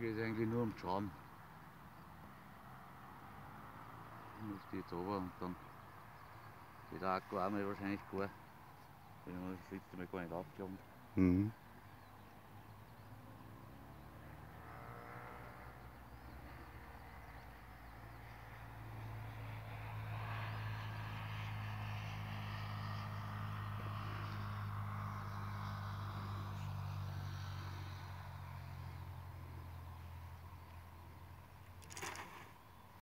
Hier geht es eigentlich nur um Schauen. Ich die jetzt runter und dann geht der Akku einmal wahrscheinlich gar. Wenn man das letzte Mal gar nicht aufgeladen. Mhm.